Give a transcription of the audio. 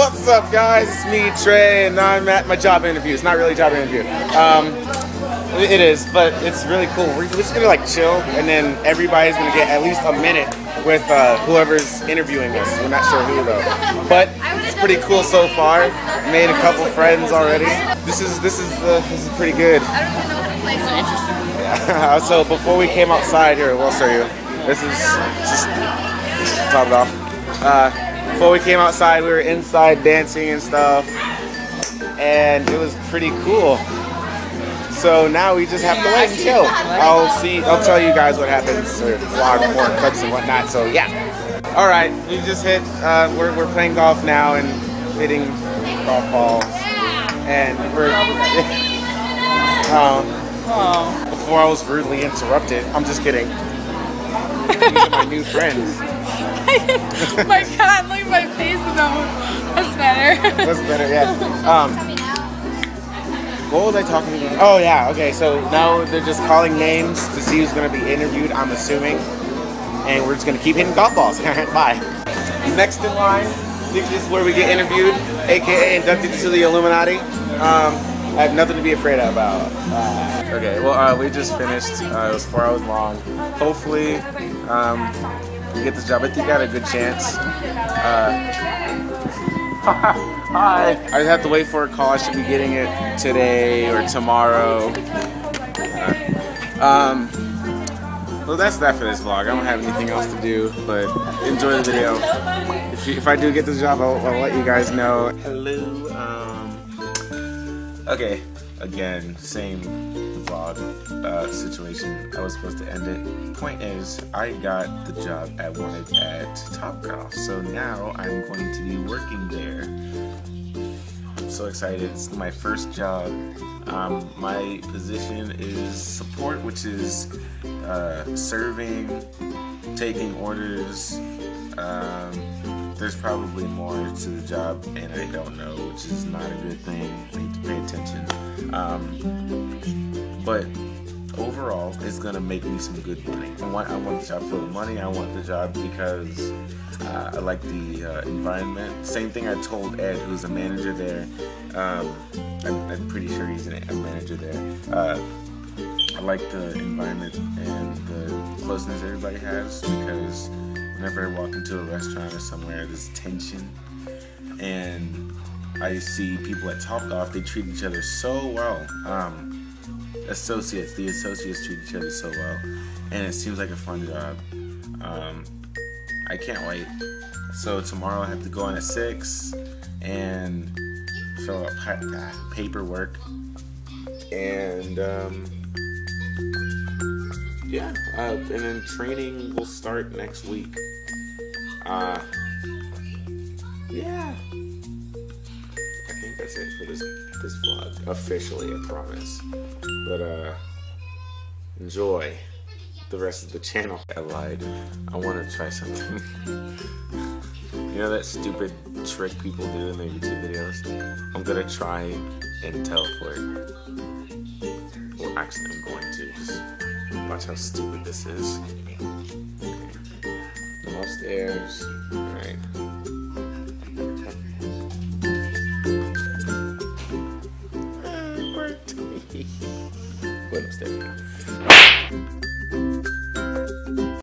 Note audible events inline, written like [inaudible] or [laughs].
What's up, guys? It's me, Trey, and I'm at my job interview. It's not really a job interview. Um, it is, but it's really cool. We're just gonna like chill, and then everybody's gonna get at least a minute with uh, whoever's interviewing us. We're not sure who though, but it's pretty cool so far. Made a couple friends already. This is this is uh, this is pretty good. I don't think I'm gonna play so interesting. Yeah. so before we came outside here, we'll show you. This is just top it off. Uh, before we came outside, we were inside dancing and stuff, and it was pretty cool. So now we just have to wait and chill. I'll see. I'll tell you guys what happens or vlog more clips and whatnot. So yeah. All right, we just hit. Uh, we're we're playing golf now and hitting golf balls, and we're. [laughs] um, before I was rudely interrupted. I'm just kidding. [laughs] These are my new friends. Oh [laughs] my god, look at my face though. That's better. [laughs] That's better, yeah. Um, what was I talking about? Oh yeah, okay. So now they're just calling names to see who's gonna be interviewed. I'm assuming, and we're just gonna keep hitting golf balls. [laughs] Bye. Next in line, this is where we get interviewed, aka inducted to the Illuminati. Um, I have nothing to be afraid about. Uh, okay, well, uh, we just finished. Uh, it was four hours long. Hopefully, um, we get this job. I think I got a good chance. Uh, [laughs] hi. I have to wait for a call. I should be getting it today or tomorrow. Uh, um, well, that's that for this vlog. I don't have anything else to do, but enjoy the video. If, you, if I do get this job, I'll, I'll let you guys know. Hello. Um, okay, again, same vlog uh, situation. I was supposed to end it. Point is, I got the job I wanted at Topgolf, so now I'm going to be working there. I'm so excited. It's my first job. Um, my position is support, which is uh, serving, taking orders. Um, there's probably more to the job, and I don't know, which is not a good thing. I need to pay attention. Um, but overall, it's gonna make me some good money. I want, I want the job for the money. I want the job because uh, I like the uh, environment. Same thing I told Ed, who's a manager there. Um, I'm, I'm, pretty sure he's a manager there. Uh, I like the environment and the closeness everybody has because whenever I walk into a restaurant or somewhere, there's tension. And I see people at Topgolf, they treat each other so well. Um, associates, the associates treat each other so well. And it seems like a fun job. Um, I can't wait. So tomorrow I have to go in at 6 and fill out pa- paperwork. And um, yeah, uh, and then training will start next week. Uh, yeah, I think that's it for this this vlog. Officially, I promise. But uh, enjoy the rest of the channel. I lied. I want to try something. [laughs] you know that stupid trick people do in their YouTube videos? I'm gonna try and teleport. Well, actually, I'm going to. Watch how stupid this is. Okay. I'm [laughs] [laughs] upstairs. Alright. It worked. Went upstairs.